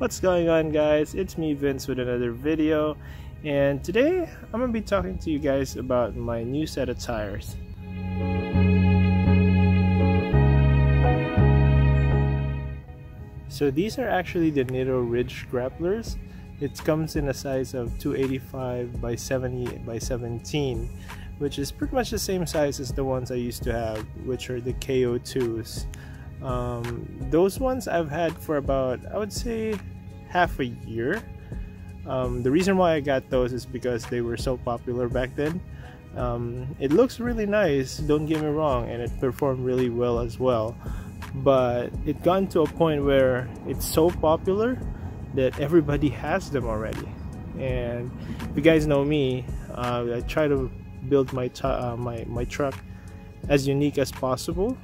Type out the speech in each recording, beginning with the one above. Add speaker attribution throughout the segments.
Speaker 1: What's going on guys? It's me Vince with another video and today I'm going to be talking to you guys about my new set of tires. So these are actually the Nitto Ridge Grapplers. It comes in a size of 285 by 70 by 17 which is pretty much the same size as the ones I used to have which are the KO2s. Um, those ones I've had for about I would say half a year. Um, the reason why I got those is because they were so popular back then. Um, it looks really nice, don't get me wrong, and it performed really well as well. But it got to a point where it's so popular that everybody has them already. And if you guys know me, uh, I try to build my uh, my my truck as unique as possible.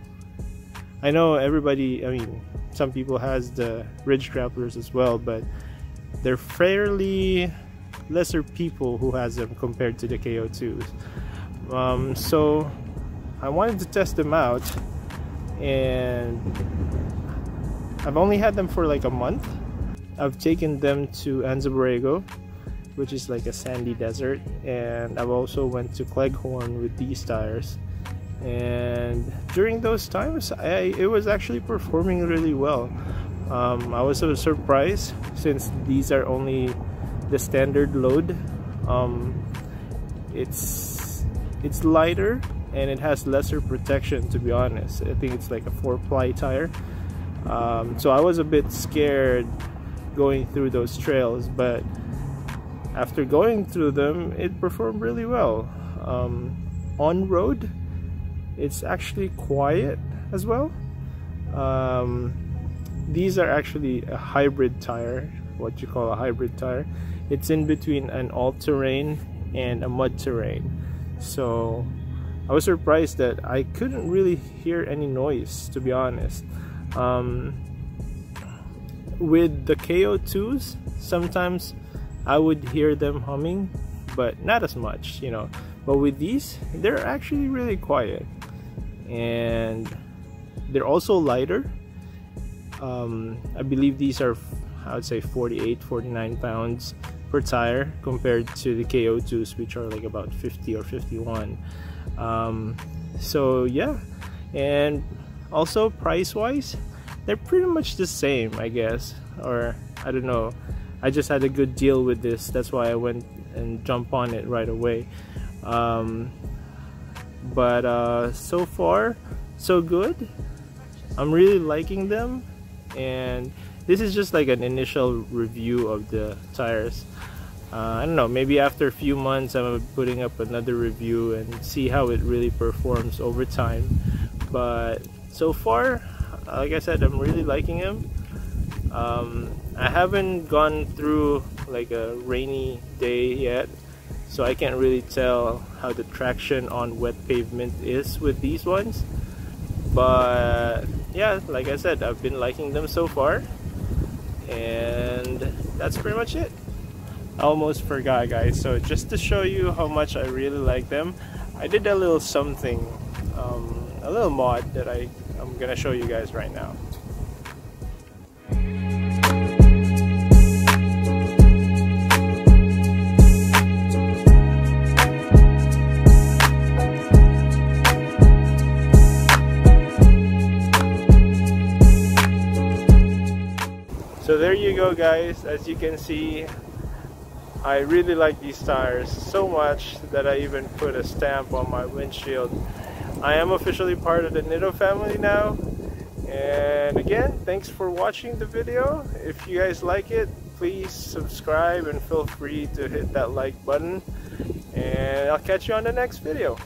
Speaker 1: I know everybody. I mean, some people has the ridge grapplers as well but they're fairly lesser people who has them compared to the KO2s um, so I wanted to test them out and I've only had them for like a month I've taken them to Anza Borrego which is like a sandy desert and I've also went to Cleghorn with these tires and during those times I, it was actually performing really well. Um, I was so surprised since these are only the standard load. Um, it's it's lighter and it has lesser protection to be honest. I think it's like a four ply tire. Um, so I was a bit scared going through those trails but after going through them it performed really well. Um, on road it's actually quiet as well. Um, these are actually a hybrid tire what you call a hybrid tire. It's in between an all-terrain and a mud terrain. So I was surprised that I couldn't really hear any noise to be honest. Um, with the KO2s sometimes I would hear them humming but not as much you know. But with these they're actually really quiet and they're also lighter. Um, I believe these are I would say 48 49 pounds per tire compared to the KO2s which are like about 50 or 51 um, so yeah. And also price wise they're pretty much the same I guess. Or I don't know. I just had a good deal with this. That's why I went and jumped on it right away. Um, but uh, so far so good. I'm really liking them and this is just like an initial review of the tires. Uh, I don't know maybe after a few months I'm putting up another review and see how it really performs over time. But so far like I said I'm really liking them. Um, I haven't gone through like a rainy day yet so I can't really tell how the traction on wet pavement is with these ones. But yeah like I said I've been liking them so far. And that's pretty much it. Almost forgot guys. So just to show you how much I really like them I did a little something um, a little mod that I, I'm gonna show you guys right now so there you go guys. As you can see I really like these tires so much that I even put a stamp on my windshield. I am officially part of the Nitto family now. And again thanks for watching the video. If you guys like it please subscribe and feel free to hit that like button. And I'll catch you on the next video